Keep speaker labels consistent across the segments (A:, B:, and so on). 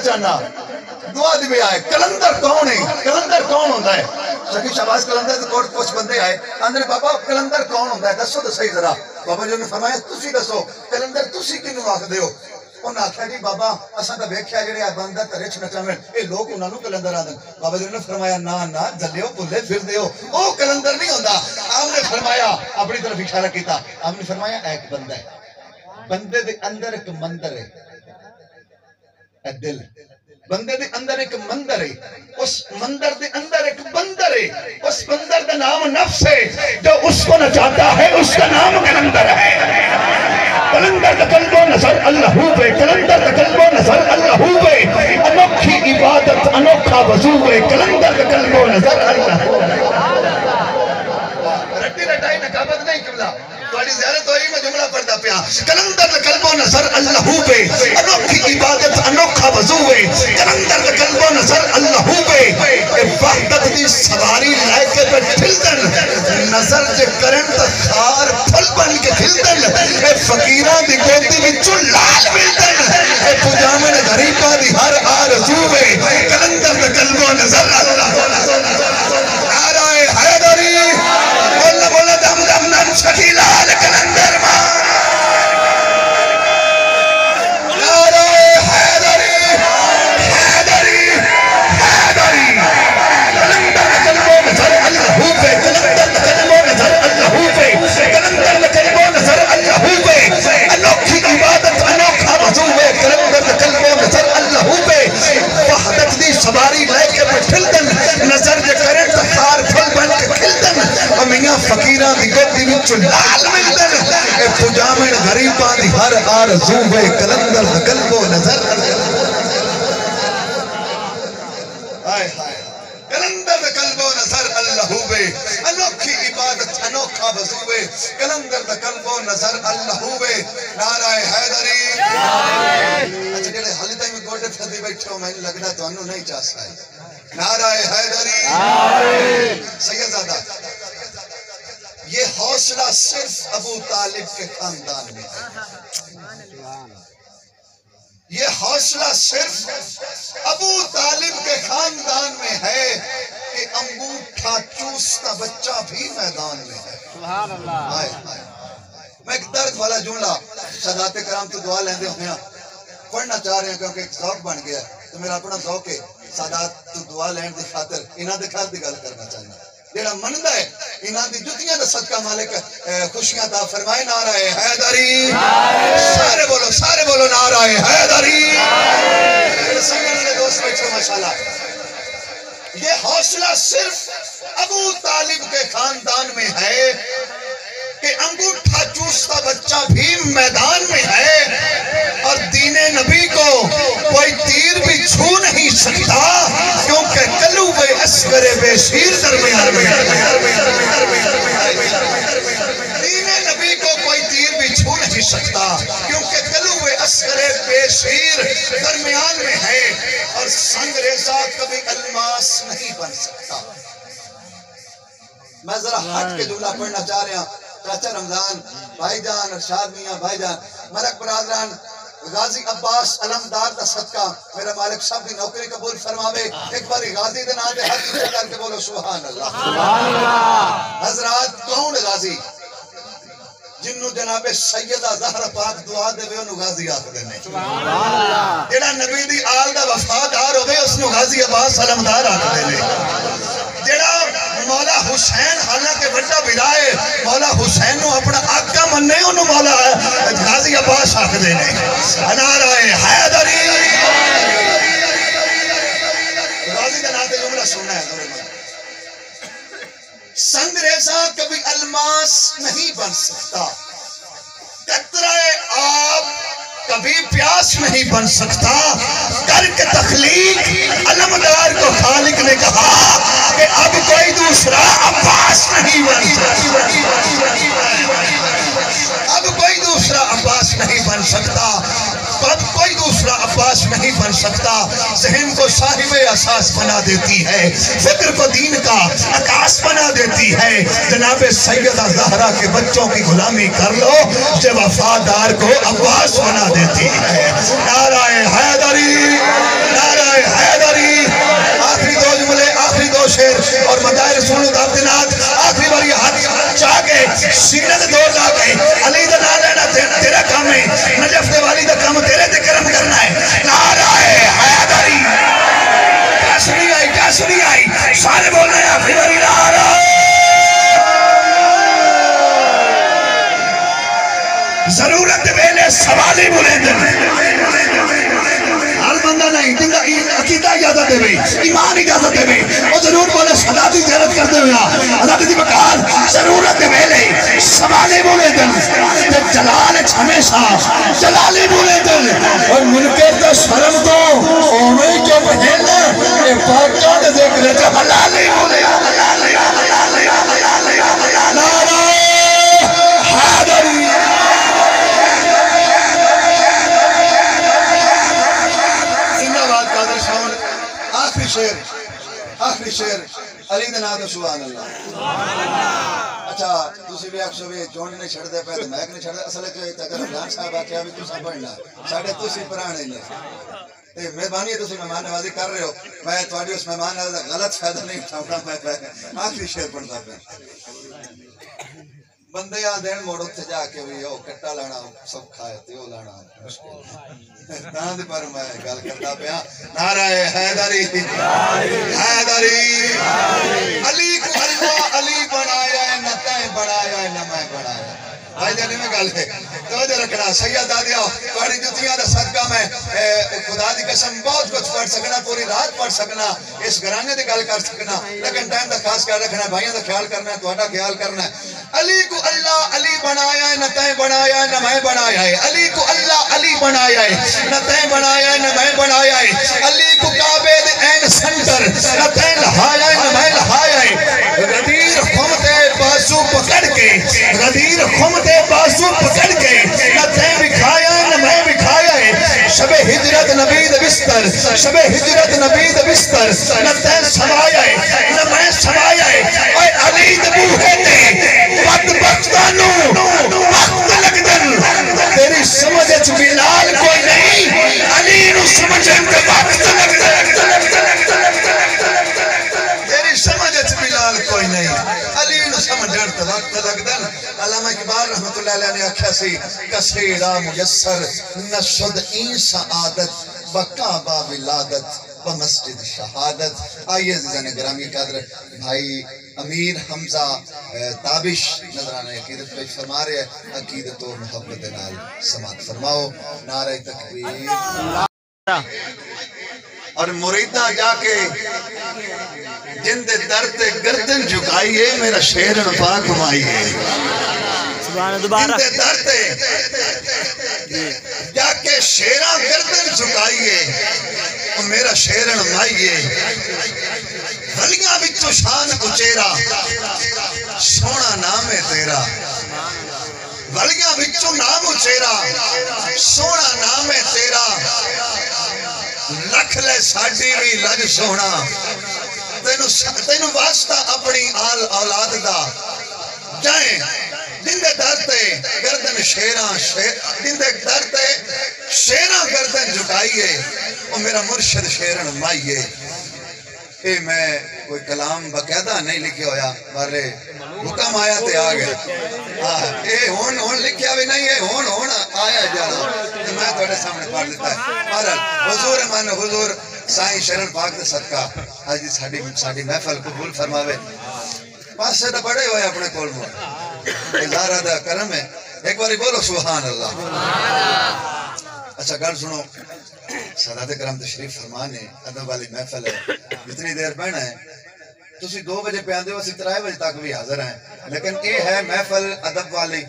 A: چاہنا دعا دی بھی آئے کلندر کون ہے کلندر کون ہوتا ہے شکی شہباز کلندر دے کوٹ کچھ بندے آئے آندھنے بابا کلندر کون ہوتا ہے دسو تو صحیح ذرا بابا جو نے فرمایا تسی دسو کلندر تسی کنو آخ دیو انہاں آخیا جی بابا اساں تا ویکھیا جڑے آ بندہ ترے ترچ نچاویں اے لوگ انہاں نو کلندر آندن بابا جی نے فرمایا نا نا جلیو بھلے پھر دیو او کلندر نہیں ہوندا آپ نے فرمایا اپنی طرف اشارہ کیتا آپ نے فرمایا ایک بندہ ہے بندے دے اندر ایک مندر ہے اے دل۔ بندے دے اندر ایک مندر ہے۔ اس مندر دے اندر ایک بندر ہے۔ اس بندر دا نام نفس ہے۔ جو اس کو نچاتا ہے، اس کا نام کلندر ہے۔ کلندر دا قلب و نظر اللہ ہوئے کلندر دا قلب و نظر اللہ ہوئے انوکھی عبادت، انوکھا وضو ہے۔ کلندر دا قلب و نظر اللہ تواڈی زیارت ہوئی میں جملہ پڑھتا پیا۔ کلندر قلب و نظر اللہ پہ انوکھی عبادت انوکھا وضو ہے کلندر قلب و نظر اللہ پہ دی گدی اے پجامن غریبان دی ہر آرزو ہے، کلندر قلب و نظر۔ ہائے ہائے۔ کلندر قلب و نظر اللہ ہوئے۔ انوکھی عبادت، انوکھا وضوئے۔ کلندر قلب و نظر اللہ ہوئے۔ نعرہ حیدری۔ اچھا جڑے حالی تائی میں گوڑے پھردی بیٹھے ہو، میں لگنا تو انہوں نہیں چاہتا ہے نعرہ حیدری۔ حوصلہ صرف ابو طالب کے خاندان میں ہے۔ یہ حوصلہ صرف ابو طالب کے خاندان میں ہے کہ انگوٹھا چوستا بچہ بھی میدان میں ہے۔
B: سبحان اللہ۔
A: آئے۔ آئے میں ایک درد والا جملہ سادات کرام تو دعا لیندے ہوئے ہیں پڑھنا چاہ رہے ہیں کیونکہ ایک ذوق بن گیا ہے۔ تو میرا اپنا ذوق ہے سادات تو دعا لین دی خاطر انہاں دے دی گل کرنا چاہنا جیڑا مندا ہے انہاں دی جتیاں دا صدقہ مالک خوشیاں دا فرمائے، نعرہ حیدری۔ سارے بولو سارے بولو، نعرہ حیدری۔ میرے سنگن دوست، بیٹھو، ماشاءاللہ۔ یہ حوصلہ صرف ابو طالب کے خاندان میں ہے کہ انگوٹھا چوستا بچہ بھی میدان میں ہے اور دین نبی کو کوئی تیر بھی چھو نہیں سکتا کیونکہ کلوب اسکر بے شیر درمیان میں ہے اور سنگ ریزہ کبھی الماس نہیں بن سکتا۔ میں ذرا ہٹ کے جملہ پڑھنا چاہ رہا ہوں۔ چاچا رمضان بھائی جان ارشاد میاں بھائی جان مرک برادران غازی عباس علمدار دا صدقہ۔ میرا مالک صاحب کی نوکری قبول فرماوے۔ ایک باری غازی دے نام دے ہر کسی کر کے بولو سبحان اللہ۔ حضرات کون غازی؟ جنو جناب سیدہ زہرہ پاک دعا دے وے انہوں غازی آخ دینے جڑا نبی دی آل دا وفادار ہوئے اس نو غازی عباس علمدار آخ دینے جڑا مولا حسین حالانکہ بڑا بلائے مولا حسین نو اپنا آقا مننے انہوں مولا غازی عباس آخ دینے انارہ حیدری غازی جیسا کبھی الماس نہیں بن سکتا۔ قطرہ آپ کبھی پیاس نہیں بن سکتا۔ کر کے تخلیق علمدار کو خالق نے کہا کہ اب کوئی دوسرا عباس نہیں بن سکتا۔ اب کوئی دوسرا عباس نہیں بن سکتا۔ اب کوئی دوسرا عباس نہیں بن سکتا۔ ذہن کو صاحب احساس بنا دیتی ہے۔ فکر کو دین کا اکاس بنا دیتی ہے۔ جناب سیدہ زہرہ کے بچوں کی غلامی کر لو۔ جو وفادار کو عباس بنا دیتی ہے۔ نعرہ حیدری نعرہ حیدری۔ آخری دو جملے، آخری دو شیر اور مدائر سنو دابدنات جا گئے سینے دے دور لا گئے علی دا نام لینا تیرا کام ہے، نجف دے والی دا کام تیرے تے کرم کرنا ہے۔ نعرہ حیدری کیا سنی آئی کیا سنی آئی، سارے بولنا ہے، آخری باری نعرہ۔ ضرورت ویلے سوالی بولے دن۔ نہیں جنگا عقیدہ اجازت دے بھئی، ایمان اجازت دے بھئی۔ وہ ضرور بولے صداتی زیارت کرتے ہویا حضرت دی بکار ضرورت ویلے سوالے بولے دل، تے جلال ہمیشہ۔ جلالی بولے دل۔ اور ملکے تے شرم تو اومے کیوں بہیلے اے پاکاں دے ذکر جو حلالی بولے۔ دے نام سبحان اللہ۔ اچھا تسی بھی اکسو بھی جون نے چھڑ دے پہ میں نے چھڑ دے اصل کہ اگر جان صاحب آکھیا بھی تساں پڑھنا۔ ساڈے تسی پرانے نے۔ تے مہربانی ہے تسی مہمان نوازی کر رہے ہو۔ میں تواڈی اس مہمان نوازی غلط فائدہ نہیں اٹھاؤں گا۔ میں آخری شیر پڑھتا پہ بندے آ دین موڑ اتھے جا کے بھی او کٹا لانا سب کھائے تے او لانا مشکل تاں دے پر میں گل کرتا پیا نعرہ حیدری حیدری علی کو اللہ علی بنایا ہے نہ تیں بنایا ہے نہ میں بنایا ہے بھائی جانے میں گل ہے توجہ رکھنا سید دادیا تھوڑی جتیاں دا صدقہ میں خدا دی قسم بہت کچھ پڑھ سکنا پوری رات پڑھ سکنا اس گرانے دی گل کر سکنا لیکن ٹائم دا خاص کر رکھنا بھائیاں دا خیال کرنا ہے تہاڈا خیال کرنا ہے علی کو اللہ علی بنایا ہے، نہ تیں بنایا ہے، نہ میں بنایا ہے۔ علی کو اللہ علی بنایا ہے، نہ تیں بنایا ہے، نہ میں بنایا ہے۔ علی کو کعبے دے این سنٹر، نہ تیں لہایا ہے، نہ میں لہایا ہے۔ غدیر خمتے بازو پکڑ کے غدیر خمتے بازو پکڑ کے، نہ تیں بکھایا ہے نہ میں بکھایا ہے۔ شب ہجرت نبی بستر، شب ہجرت نبی بستر، نہ تیں سمایا ہے، نہ میں سمایا ہے۔ اے علی دے بوہے وقت لگدن تیری سمجھ اچ بلال کوئی نہیں، علی نو سمجھن تے وقت لگدن تیری سمجھ اچ بلال کوئی نہیں، علی نو سمجھن تے وقت لگدن علامہ اقبال رحمت اللہ علیہ نے آکھیا سی کسیرا میسر، نشد این سعادت بکعبہ ولادت و مسجد شہادت۔ آئیے عزیزان گرامی قدر بھائی امیر حمزہ تابش نظرانہ عقیدت پیش فرما رہے ہیں عقیدت و محبت نال سماعت فرماؤ۔ نعرہ تکبیر۔ اور مریدہ جا کے جن دے درد گردن جھکائیے میرا شیر ہمائیے
B: سبحان دوبارہ
A: جن دے درد جا کے شیرہ گردن جھکائیے اور میرا شیر ہمائیے گلیاں بچوں شان اچیرا سونا نام ہے تیرا۔ گلیاں بچوں نام اچیرا سونا نام ہے تیرا۔ رکھ لے ساڈی بھی لج سونا۔ تینو تینو واسطہ اپنی آل اولاد دا۔ جائیں جن دے گردن شیراں شیر جن دے شیراں گردن جھکائیے او میرا مرشد شیرن مائیے۔ اے میں کوئی کلام باقاعدہ نہیں لکھے ہویا بارے حکم آیا تے آ گیا۔ ہاں اے ہون ہون لکھیا بھی نہیں ہے ہون ہون آیا جانا تے میں تھوڑے سامنے پڑھ دیتا ہے۔ بہرحال حضور مان حضور سائیں شرن پاک دے صدقہ۔ دی ساڈی ساڈی محفل قبول فرماوے۔ پاسے تے بڑے ہوئے اپنے کول مو۔ ادارہ دا کرم ہے۔ ایک باری بولو سبحان اللہ۔ اچھا گل سنو۔ سادات کرم تشریف فرمانے، ادب والی محفل ہے، جتنی دیر بہنا ہے۔ تسی دو بجے پہ آندے ہو، اسی ترائے بجے تک بھی حاضر ہیں۔ لیکن اے ہے محفل ادب والی،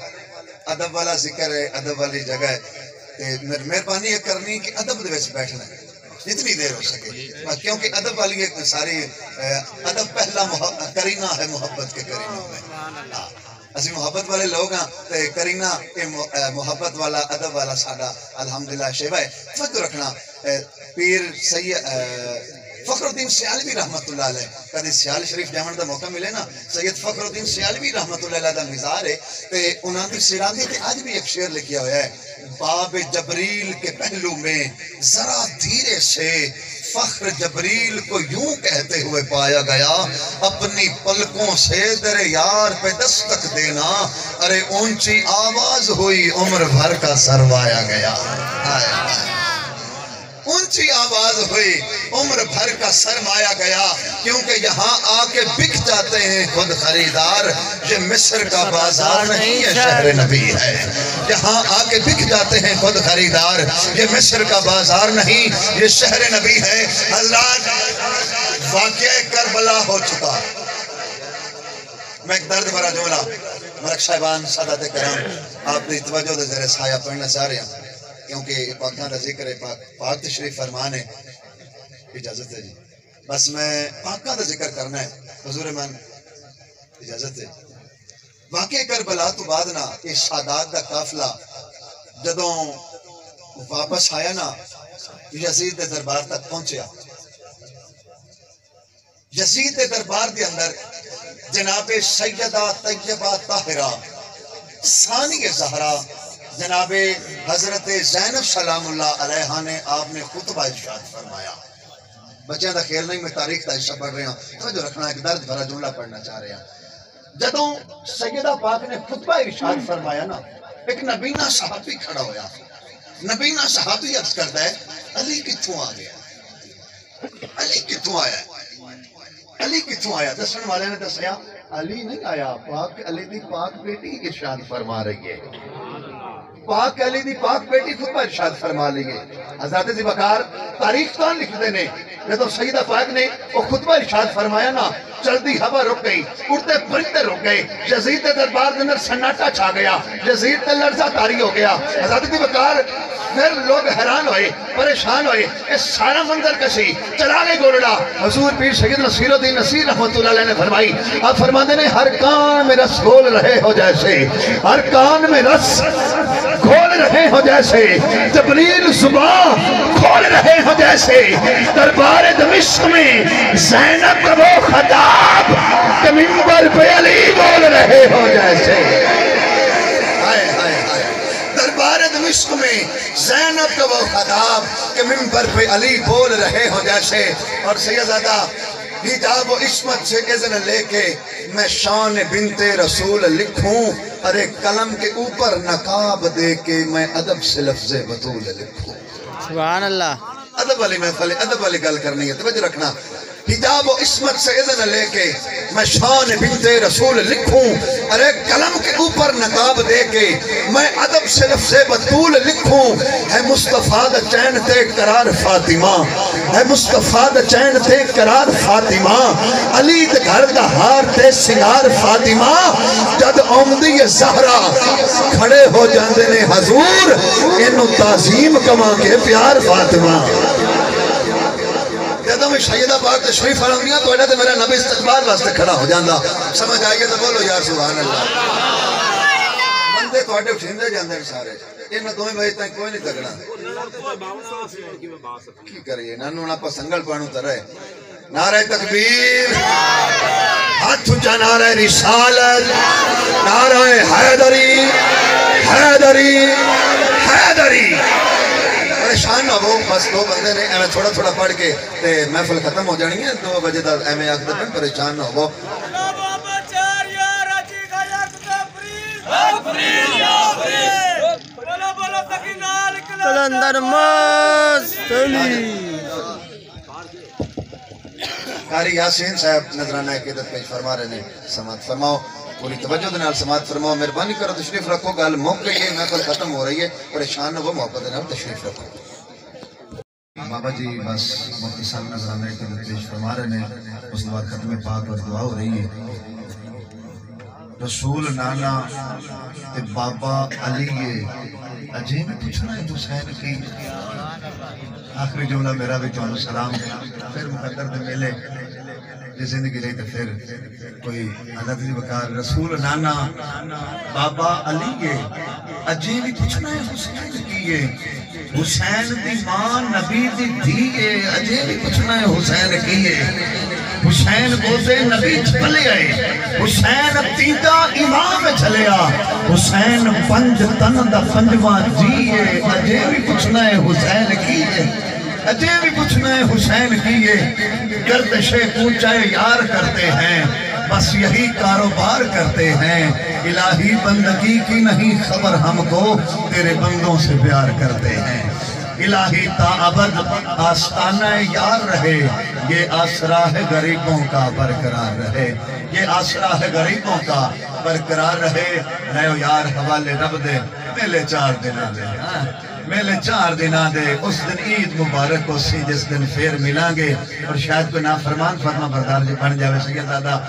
A: ادب والا ذکر ہے، ادب والی جگہ ہے۔ تے مہربانی ہے کرنی کہ ادب دے وچ بیٹھنا ہے۔ جتنی دیر ہو سکے۔ کیونکہ ادب والی ایک ساری، ادب پہلا کرینہ ہے، محبت کے کرینوں میں اسی محبت والے لوگ ہیں تے کرینہ اے محبت والا، ادب والا ساڈا الحمدللہ شیوا ہے۔ فکر رکھنا پیر سید فخر الدین سیالوی رحمت اللہ علیہ۔ کدی سیال شریف جامن دا موقع ملے نا، سید فخر الدین سیالوی رحمت اللہ علیہ دا مزار ہے۔ تے انہاں دی سیرانی تے آج بھی ایک شعر لکھیا ہوا ہے۔ باب جبریل کے پہلو میں ذرا دھیرے سے فخر جبریل کو یوں کہتے ہوئے پایا گیا، اپنی پلکوں سے در یار پہ دستک دینا، ارے اونچی آواز ہوئی، عمر بھر کا سروایا گیا۔ آئے آئے۔ اونچی آواز ہوئی۔ عمر بھر کا سرمایا گیا، کیونکہ یہاں آ کے بک جاتے ہیں خود خریدار۔ یہ مصر کا بازار نہیں یہ شہر نبی ہے۔ یہاں آ کے بک جاتے ہیں خود خریدار۔ یہ مصر کا بازار نہیں، یہ شہر نبی ہے۔ حضرات، واقعہ کربلا ہو چکا۔ میں ایک درد بھرا جملہ، مرک صاحبان سادات کرام آپ نے توجہ دے ذرے سایہ پڑھنا چاہ رہے ہیں۔ کیونکہ پاکان کا ذکر ہے پاک, تشریف فرمان ہے۔ اجازت ہے جی بس میں پاکان کا ذکر کرنا ہے۔ حضور من اجازت ہے واقع کربلا تو بعد نا یہ سادات دا قافلہ جدوں واپس آیا نا یزید دے دربار تک پہنچیا۔ یزید دے دربار دے اندر جناب سیدہ طیبہ طاہرہ ثانی زہرہ جناب حضرت زینب سلام اللہ علیہ نے آپ نے خطبہ ارشاد فرمایا۔ بچیاں دا خیال نہیں، میں تاریخ کا حصہ پڑھ رہے ہیں تو جو رکھنا، ایک درد بھرا جملہ پڑھنا چاہ رہے ہیں جدوں سیدہ پاک نے خطبہ ارشاد فرمایا نا، ایک نبینہ صحابی کھڑا ہویا۔ نبینہ صحابی عرض کرتا ہے، علی کتھوں آ گیا؟ علی کتھوں آیا؟ ہے علی کتھوں آیا؟ دسن والے نے دسیا، علی نہیں آیا، پاک، علی دی پاک بیٹی ارشاد فرما رہی ہے۔ پاک علی دی پاک بیٹی خود پر ارشاد فرما لیے حضرت زی بکار تاریخ کان لکھ دینے جب سیدہ پاک نے وہ خطبہ ارشاد فرمایا نا، چلتی ہوا رک گئی، اڑتے پرندے رک گئے۔ یزید دربار کے اندر سناٹا چھا گیا، یزید کا لرزہ تاری ہو گیا۔ حضرت زی بکار پھر لوگ حیران ہوئے، پریشان ہوئے اس سارا منظر کسی چلا گئے گولڑا۔ حضور پیر سید نصیر الدین نصیر رحمت اللہ علیہ نے فرمائی، آپ فرما دینے ہر کان میں رس گھول رہے ہو جیسے، ہر کان میں رس کھول رہے ہو جیسے، جبریل زبان کھول رہے ہو جیسے، دربار دمشق میں زینب کا وہ خطاب کہ ممبر پہ علی بول رہے ہو جیسے۔ آئے آئے آئے دربار دمشق میں زینب کا وہ خطاب کہ ممبر پہ علی بول رہے ہو جیسے۔ اور سیدزادہ حجاب و عصمت سے اذن لے کے میں شان بنت رسول لکھوں۔ ارے قلم کے اوپر نقاب دے کے میں ادب سے لفظ بطول لکھوں۔
B: سبحان اللہ۔
A: ادب والی محفل ادب والی گل کرنی ہے توجہ رکھنا۔ حجاب و عصمت سے اذن لے کے میں شان بنت رسول لکھوں، ارے قلم کے اوپر نقاب دے کے میں ادب سے لفظ بطول لکھوں۔ ہے مصطفیٰ دا چین تے قرار فاطمہ، ہے مصطفیٰ دا چین تے قرار فاطمہ۔ علی دے گھر دا ہار تے سنگار فاطمہ۔ جد اومدی زہرا، کھڑے ہو جاندے نے حضور۔ انہوں تعظیم کما کے پیار فاطمہ۔ جدو میں شہیدہ پاک تشریف فرمیا تو ایڈا تے میرا نبی استقبال واسطے کھڑا ہو جاندہ سمجھ آئیے تو بولو، یا سبحان اللہ۔ بندے تو اٹھے اٹھیندے جاندے ہیں سارے۔ انہاں دوئیں بھائی تائیں کوئی نہیں تگڑا کی کرے؟ کریے نانو نا پسنگل پانو ترے نعرہ تکبیر۔ ہاتھ اونچا نعرہ رسالت۔ نعرہ حیدری۔ حیدری۔ حیدری۔ پریشان نہ ہو بس دو بندے نے ایویں تھوڑا تھوڑا پڑھ کے تے محفل ختم ہو جانی ہے دو بجے تک ایویں آخر پہ پریشان نہ ہو۔
B: کلندر مستلی۔
A: قاری یاسین صاحب نظرانہ عقیدت پیش فرما رہے ہیں سماعت فرماؤ پوری توجہ دے نال سماعت فرماؤ مہربانی کرو تشریف رکھو گل موقع یہ محفل ختم ہو رہی ہے پریشان نہ ہو محبت نال تشریف رکھو۔ بابا جی بس مفتی صاحب نظرانہ عقیدت پیش فرما رہے ہیں۔ اس کے بعد ختم پاک اور دعا ہو رہی ہے۔ رسول نانا تے بابا علی، یہ عجیب پوچھنا ہے حسین کی۔ آخری جملہ میرا بھی تو سلام پھر مقدر دے ملے جی زندگی رہی تو پھر کوئی حضرت جی بکار رسول نانا، بابا علی، یہ عجیب پوچھنا ہے حسین کی حسین دی ماں، نبی دی دھی یہ عجیب پوچھنا ہے حسین کی یہ حسین بوزے نبی چلے آئے۔ حسین تیتا امام چلے آ۔ حسین پنج تن دا پنجواں جیے اجے بھی پوچھنا ہے حسین کی ہے۔ اجے بھی پوچھنا ہے حسین کیے گردش کوچے یار کرتے ہیں۔ بس یہی کاروبار کرتے ہیں۔ الہی بندگی کی نہیں خبر ہم کو، تیرے بندوں سے پیار کرتے ہیں۔ الہی تا ابد، آستانہ یار رہے۔ یہ آسرا ہے غریبوں کا برقرار رہے۔ یہ آسرا ہے غریبوں کا برقرار رہے۔ نیو یار، حوالے رب دے۔ میلے چار دنہ دے ہاں۔ میلے چار دنہ دے۔ اس دن عید مبارک ہو سی جس دن پھر ملیں گے۔ اور شاید کوئی نافرمان فرما بردار جی بن جاوے، سید دادا۔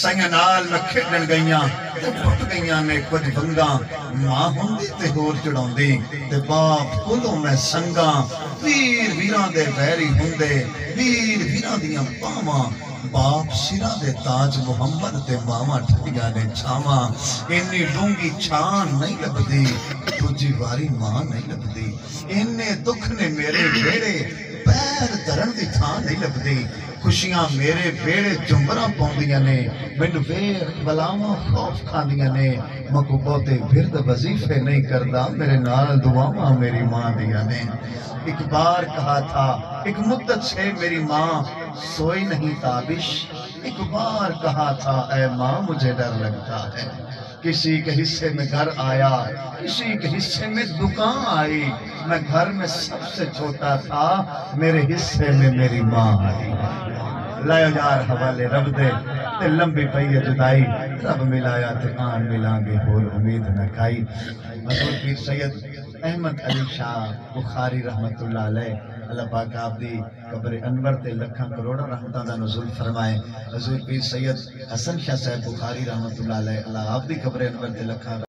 A: سنگے نال میں کھڑن گئیاں تے ٹوٹ گئیاں نے کچھ بنگاں ماں ہوندی تے ہور چڑھاؤندی تے باپ کولوں میں سنگاں ویر ویران دے ویری ہوندے ویر ویران دیاں باواں باپ سرا دے تاج محمد تے ماما ٹھڑیاں نے چھاواں انی ڈونگی چھان نہیں لبدی تجھی واری ماں نہیں لبدی انے دکھ نے میرے بیڑے پیر درن دی تھان نہیں لبدی خوشیاں میرے بیڑے جمبراں پوندیاں نے من ویر بلاواں خوف کھاندیاں نے مکو بہتے ورد وظیفے نہیں کردا میرے نال دعاواں میری ماں دیاں نے ایک بار کہا تھا ایک مدت سے میری ماں سوئی نہیں تابش ایک بار کہا تھا، اے ماں، مجھے ڈر لگتا ہے۔ کسی کے حصے میں گھر آیا، کسی کے حصے میں دکان آئی۔ میں گھر میں سب سے چھوٹا تھا، میرے حصے میں میری ماں آئی۔ لائے یار حوالے رب دے، تے لمبی پئی جدائی۔ رب ملایا تے آن ملان گے، ہور امید نہ کھائی حضور پیر سید احمد علی شاہ بخاری رحمت اللہ علیہ اللہ پاک آپ دی قبر انور تے لکھاں کروڑا رحمتاں دا نزول فرمائے۔ حضور پیر سید حسن شاہ صاحب بخاری رحمت اللہ علیہ، اللہ آپ دی قبر انور تے لکھاں